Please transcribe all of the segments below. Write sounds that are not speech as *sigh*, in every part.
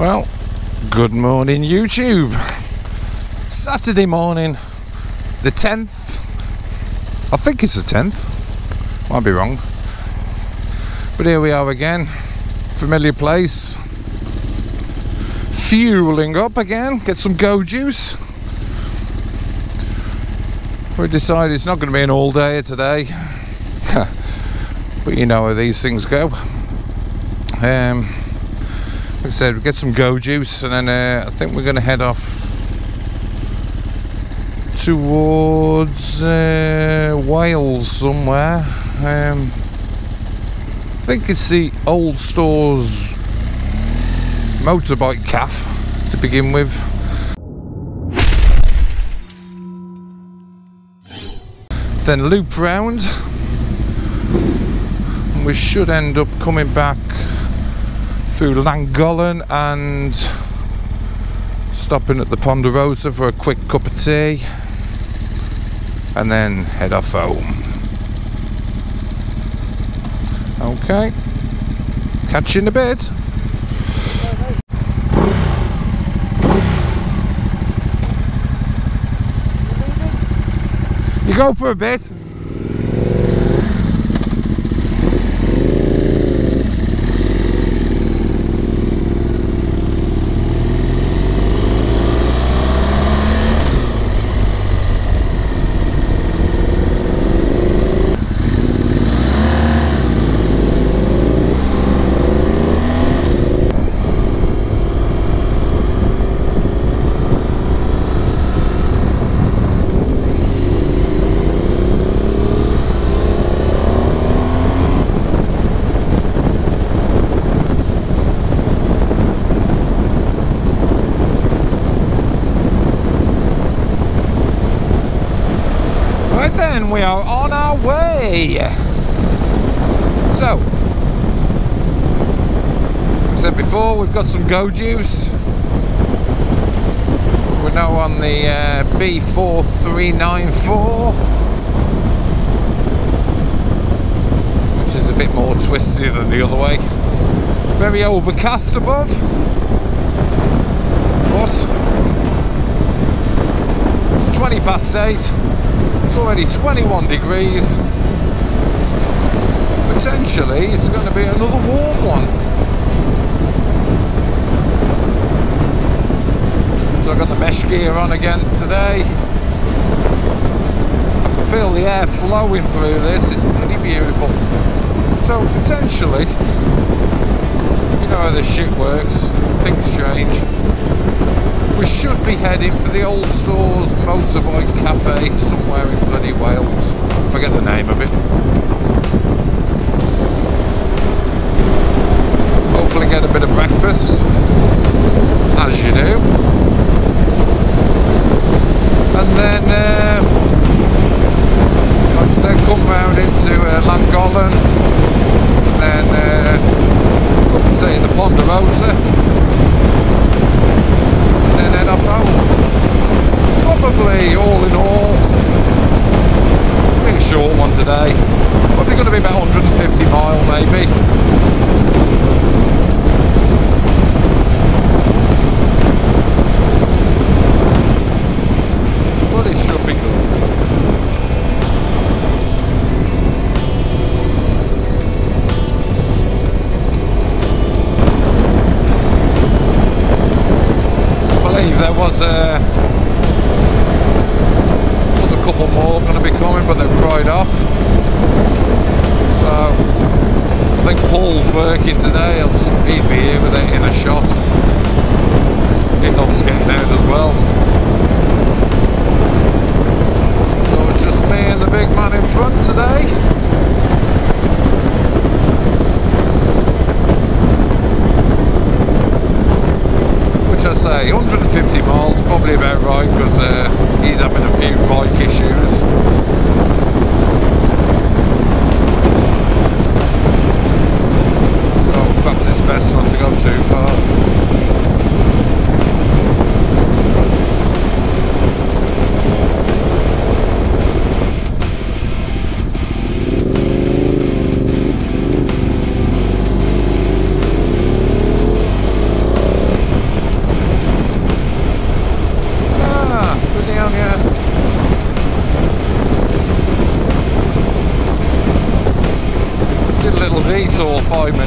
Well, good morning, YouTube. Saturday morning, the 10th. I think it's the 10th. Might be wrong. But here we are again. Familiar place. Fueling up again. Get some go juice. We decided it's not going to be an all day today. *laughs* but you know how these things go. Um, like I said, we get some go juice and then uh, I think we're going to head off towards uh, Wales somewhere. Um, I think it's the old stores motorbike calf to begin with. Then loop round. We should end up coming back through Llangollen and stopping at the Ponderosa for a quick cup of tea and then head off home. Okay, catch you in a bit. You go for a bit. Right then, we are on our So, I said before, we've got some go juice. We're now on the uh, B4394, which is a bit more twisty than the other way. Very overcast above. But it's 20 past 8. It's already 21 degrees. Potentially, it's going to be another warm one. So I've got the mesh gear on again today. I can feel the air flowing through this. It's pretty beautiful. So potentially, you know how this shit works. Things change we should be heading for the old stores motorbike cafe somewhere in bloody Wales. Forget the name of it.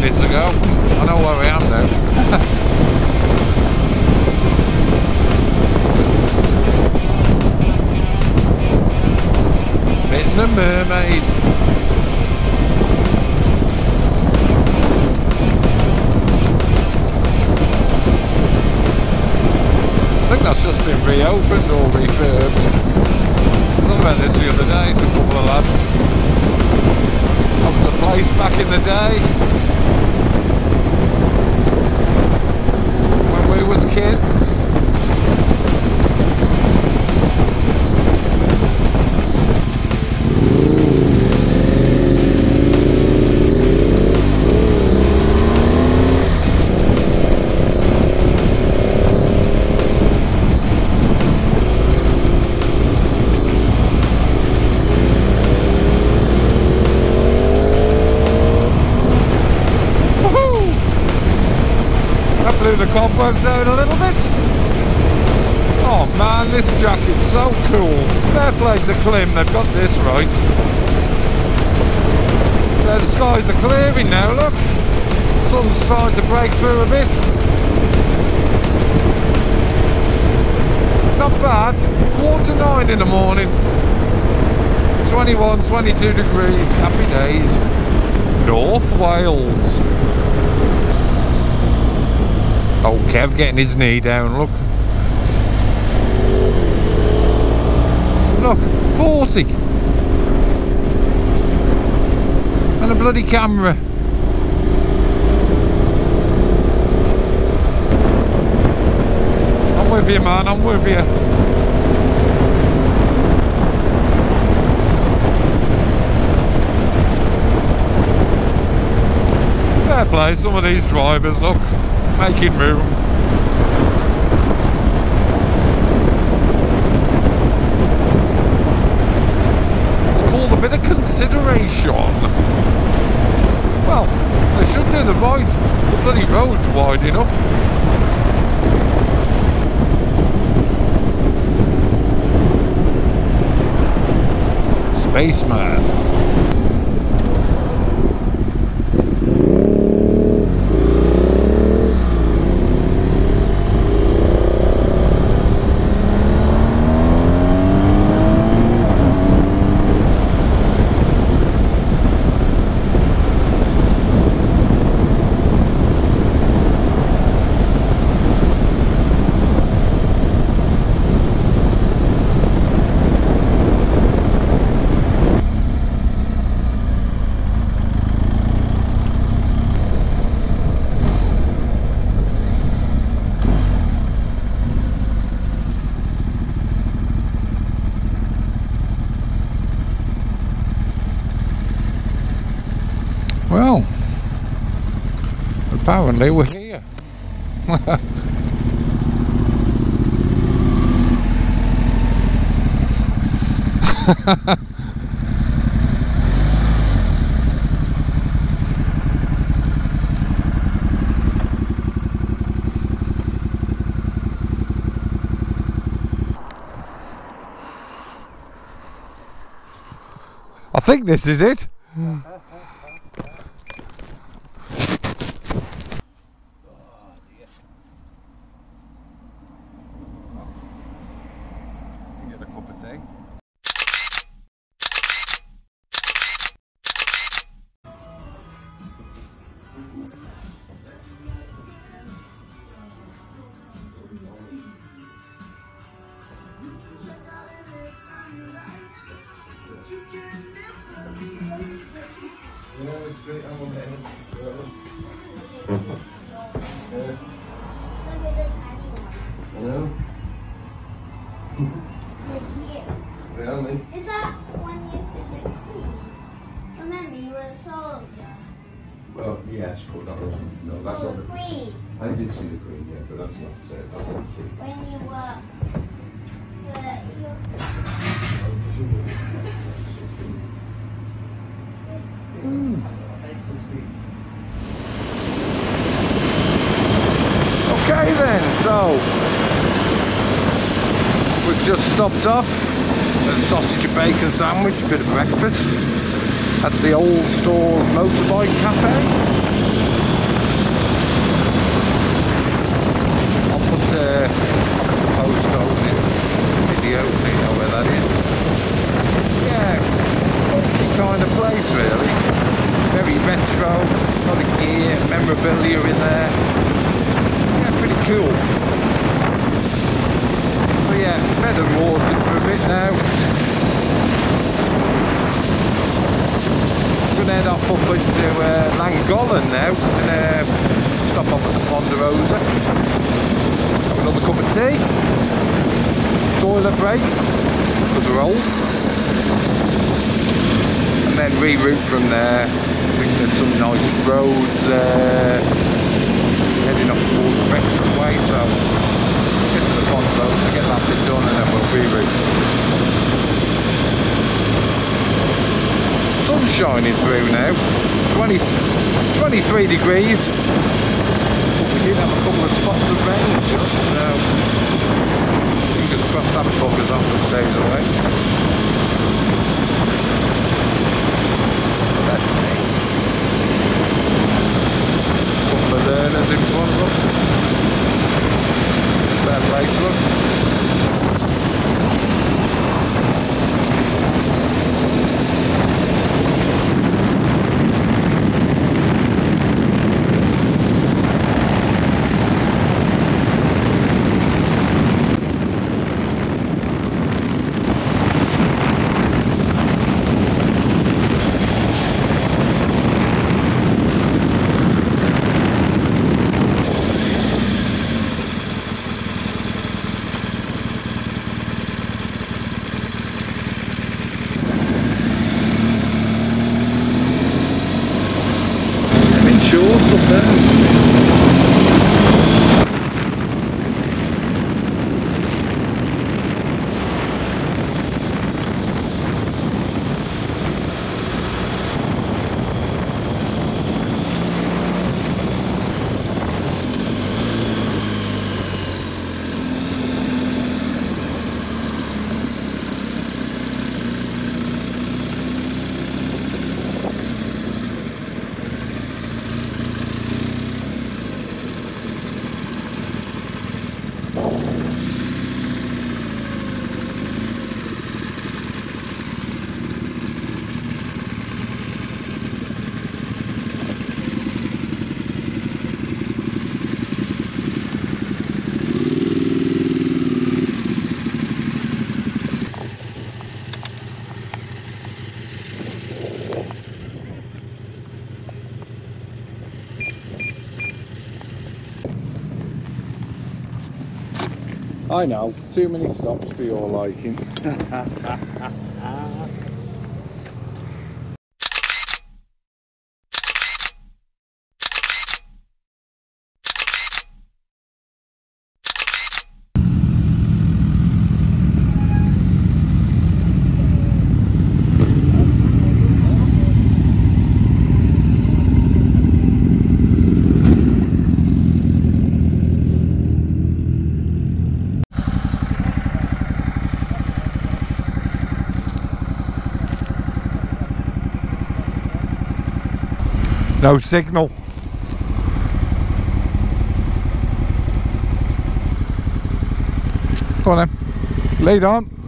Minutes ago. I know where I am now. *laughs* A mermaid. I think that's just been reopened or refurbed. I was about this the other day a couple of lads. That was a place back in the day when we was kids. Blew the cobwebs out a little bit. Oh man, this jacket's so cool. Fair play to Klim, they've got this right. So the skies are clearing now, look. Sun's starting to break through a bit. Not bad. Quarter nine in the morning. 21, 22 degrees. Happy days. North Wales. Oh, Kev getting his knee down, look. Look, 40. And a bloody camera. I'm with you, man, I'm with you. Fair play, some of these drivers, look, making room. It's called a bit of consideration. Well, they should do the right, the bloody road's wide enough. Spaceman. Well, apparently we're here. *laughs* I think this is it. Look at the tiny one. Hello? Look here. Really? Is that when you said the queen? Remember, you were a soldier. Well, yes, but that was no, that's so not the the queen, I did see the queen, yeah, but that's not uh, the queen. when you were the, you, Mm. Okay then, so we've just stopped off at sausage and bacon sandwich, a bit of breakfast at the old store motorbike cafe. I'll put uh, a postcode in the video so you know where that is kind of place really. Very retro, a lot of gear, memorabilia in there. Yeah, pretty cool. So yeah, fed and watered for a bit now. Gonna head off up into uh, Llangollen now and uh, stop off at the Ponderosa. Have another cup of tea. Toilet break, because we're old. Then reroute from there. I think there's some nice roads uh, heading up towards Wrexham way, so get to the Ponderosa, get that bit done and then we'll reroute. Sun shining through now, 20, 23 degrees. We did have a couple of spots of rain just, so fingers crossed that buggers off and stays away. I know, too many stops for your liking. *laughs* No signal. Go on then. Lead on.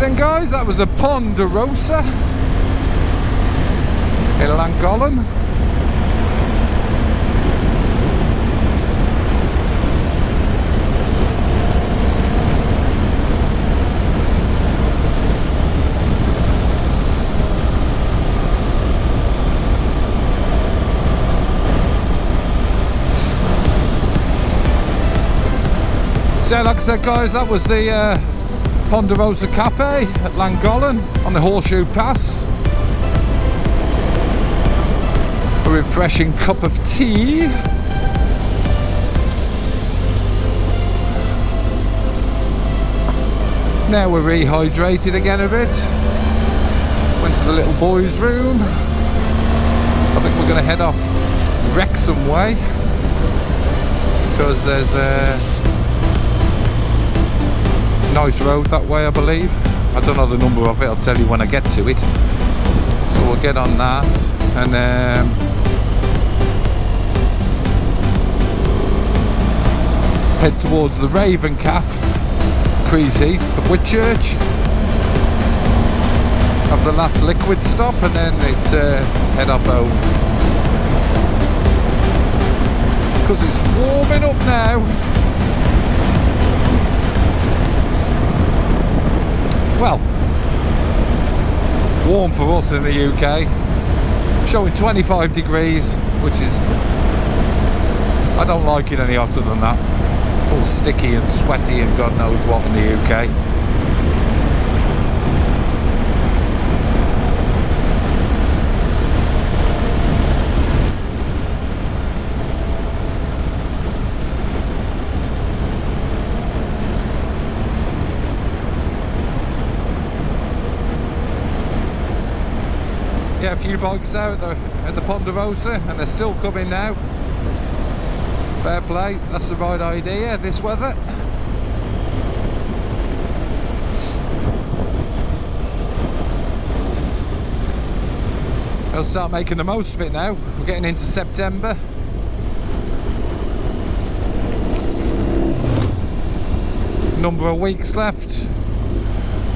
Then guys, that was the Ponderosa in Llangollen. So like I said guys, that was the uh, Ponderosa Cafe at Llangollen on the Horseshoe Pass. A refreshing cup of tea. Now we're rehydrated again a bit. Went to the little boy's room. I think we're going to head off Wrexham Way because there's a nice road that way, I believe. I don't know the number of it. I'll tell you when I get to it. So we'll get on that and. Um, head towards the Raven Calf, Prees Heath of Whitchurch. Have the last liquid stop and then it's uh, head up home. Because it's warming up now. Well, warm for us in the UK. Showing 25 degrees, which is I don't like it any hotter than that It's all sticky and sweaty and God knows what in the UK. Yeah, a few bikes out at the, at the Ponderosa and they're still coming now. Fair play, that's the right idea, this weather. They'll start making the most of it now. We're getting into September. Number of weeks left.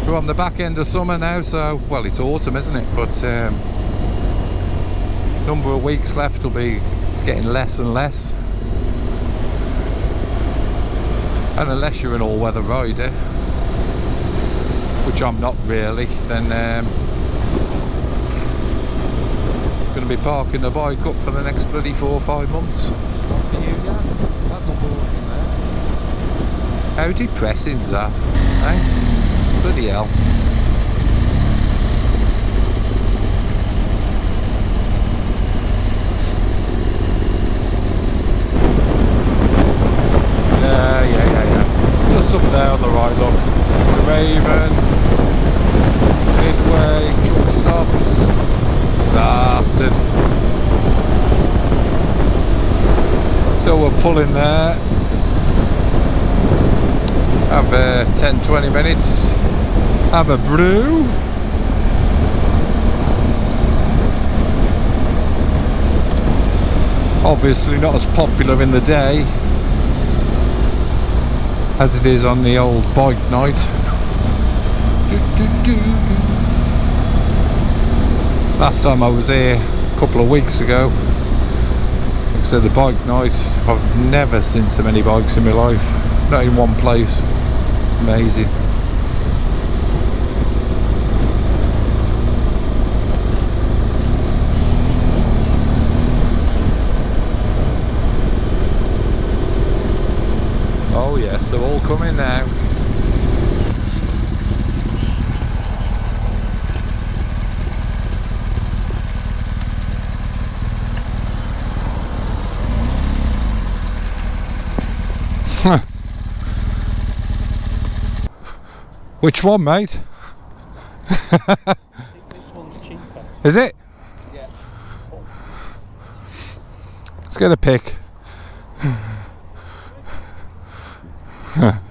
We're on the back end of summer now, so, well, it's autumn, isn't it? But um, number of weeks left will be, it's getting less and less. and unless you're an all-weather rider which I'm not really then um, going to be parking the bike up for the next bloody four or five months how depressing is that eh? bloody hell up there on the right, look. Raven, Midway, truck stops. Bastard. So we're pulling there. Have uh, 10 20 minutes. Have a brew. Obviously not as popular in the day as it is on the old bike night. Last time I was here a couple of weeks ago, like I said, the bike night, I've never seen so many bikes in my life, not in one place. Amazing. Oh, coming now. *laughs* Which one, mate? This one's cheaper. Is it? Yeah. Let's get a pick. Huh.